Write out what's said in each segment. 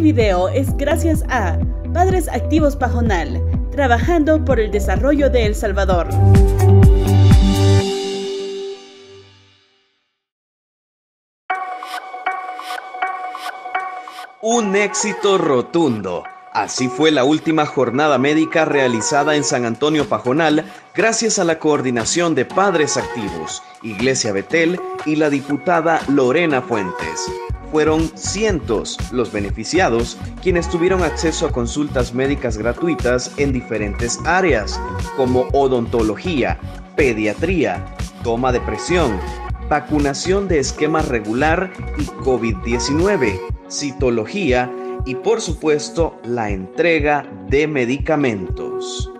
Video es gracias a Padres Activos Pajonal, trabajando por el desarrollo de El Salvador. Un éxito rotundo. Así fue la última jornada médica realizada en San Antonio Pajonal gracias a la coordinación de Padres Activos, Iglesia Betel y la diputada Lorena Fuentes. Fueron cientos los beneficiados quienes tuvieron acceso a consultas médicas gratuitas en diferentes áreas, como odontología, pediatría, toma de presión, vacunación de esquema regular y COVID-19, citología y por supuesto la entrega de medicamentos.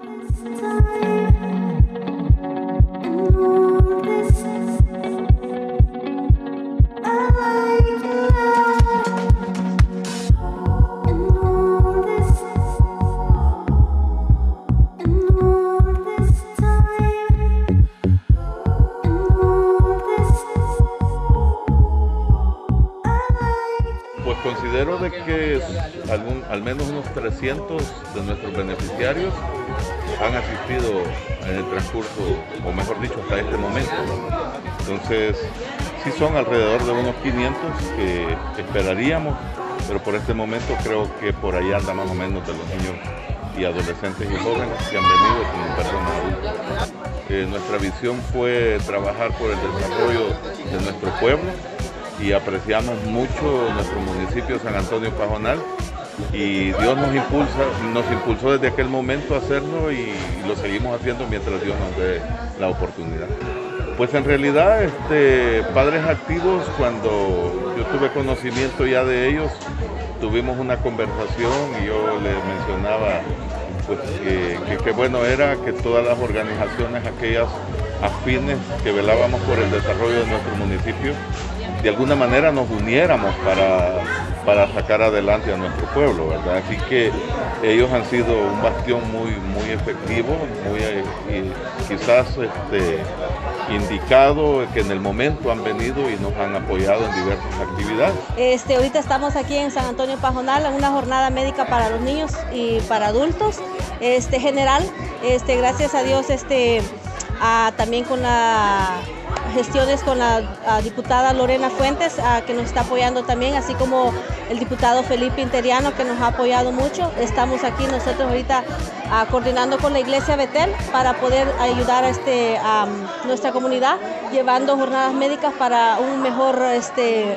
Considero de que al menos unos 300 de nuestros beneficiarios han asistido en el transcurso, o mejor dicho, hasta este momento. Entonces, sí son alrededor de unos 500 que esperaríamos, pero por este momento creo que por ahí anda más o menos de los niños y adolescentes y jóvenes que han venido como personas adultas. Eh, nuestra visión fue trabajar por el desarrollo de nuestro pueblo y apreciamos mucho nuestro municipio San Antonio Pajonal y Dios nos impulsa, nos impulsó desde aquel momento a hacerlo y, lo seguimos haciendo mientras Dios nos dé la oportunidad. Pues en realidad, este, padres activos, cuando yo tuve conocimiento ya de ellos, tuvimos una conversación y yo les mencionaba pues, que, que bueno era que todas las organizaciones, aquellas afines que velábamos por el desarrollo de nuestro municipio, de alguna manera nos uniéramos para, para sacar adelante a nuestro pueblo, ¿verdad? Así que ellos han sido un bastión muy, muy efectivo, muy eh, quizás este, indicado que en el momento han venido y nos han apoyado en diversas actividades. Este, ahorita estamos aquí en San Antonio Pajonal en una jornada médica para los niños y para adultos este, general. Este, gracias a Dios este, también con la gestiones con la diputada Lorena Fuentes, que nos está apoyando también, así como el diputado Felipe Interiano, que nos ha apoyado mucho. Estamos aquí nosotros ahorita coordinando con la Iglesia Betel para poder ayudar a, este, a nuestra comunidad, llevando jornadas médicas para un mejor... Este,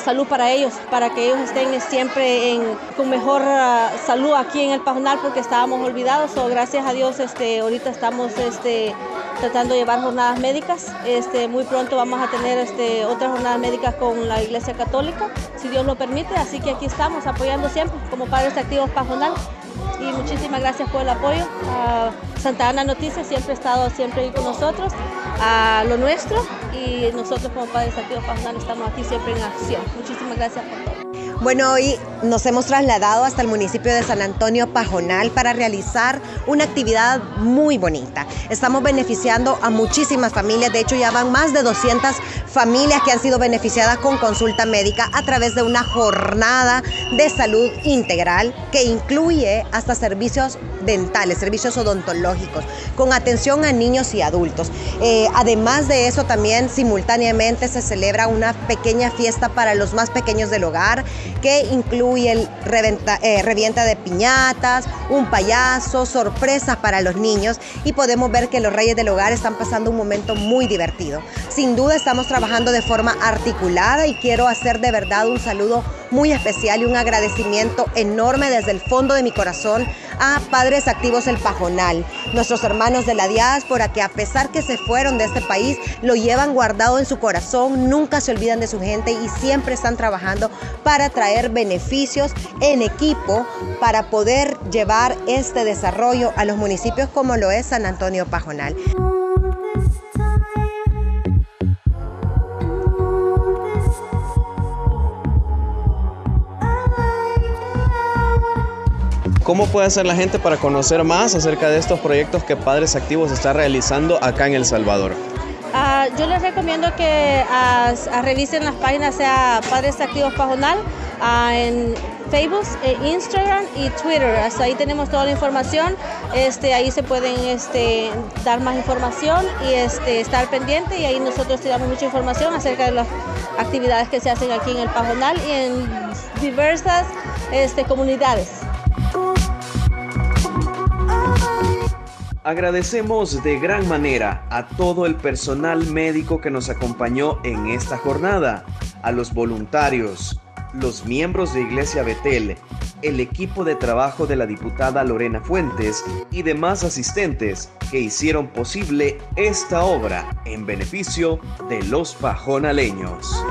salud para ellos, para que ellos estén siempre con mejor ah, salud aquí en el Pajonal porque estábamos olvidados. o gracias a Dios este, ahorita estamos este, tratando de llevar jornadas médicas. Este, muy pronto vamos a tener este, otras jornadas médicas con la Iglesia Católica, si Dios lo permite. Así que aquí estamos apoyando siempre como Padres Activos Pajonal. Y muchísimas gracias por el apoyo. Santa Ana Noticias siempre ha estado siempre ahí con nosotros, a lo nuestro y nosotros como Padres Activos Pajonal estamos aquí siempre en acción. Muchísimas gracias por todo. Bueno, hoy nos hemos trasladado hasta el municipio de San Antonio Pajonal para realizar una actividad muy bonita. Estamos beneficiando a muchísimas familias, de hecho ya van más de 200 familias que han sido beneficiadas con consulta médica a través de una jornada de salud integral que incluye hasta servicios dentales, servicios odontológicos, con atención a niños y adultos. Eh, además de eso, también simultáneamente se celebra una pequeña fiesta para los más pequeños del hogar que incluye el eh, revienta de piñatas, un payaso, sorpresas para los niños y podemos ver que los reyes del hogar están pasando un momento muy divertido. Sin duda estamos trabajando de forma articulada y quiero hacer de verdad un saludo muy especial y un agradecimiento enorme desde el fondo de mi corazón a Padres Activos El Pajonal, nuestros hermanos de la diáspora que a pesar que se fueron de este país, lo llevan guardado en su corazón, nunca se olvidan de su gente y siempre están trabajando para traer beneficios en equipo para poder llevar este desarrollo a los municipios como lo es San Antonio Pajonal. ¿Cómo puede hacer la gente para conocer más acerca de estos proyectos que Padres Activos está realizando acá en El Salvador? Ah, yo les recomiendo que revisen las páginas, sea Padres Activos Pajonal, ah, en Facebook, e Instagram y Twitter. Hasta ahí tenemos toda la información. Este, ahí se pueden este, dar más información y este, estar pendiente. Y ahí nosotros te damos mucha información acerca de las actividades que se hacen aquí en el Pajonal y en diversas comunidades. Agradecemos de gran manera a todo el personal médico que nos acompañó en esta jornada, a los voluntarios, los miembros de Iglesia Betel, el equipo de trabajo de la diputada Lorena Fuentes y demás asistentes que hicieron posible esta obra en beneficio de los pajonaleños.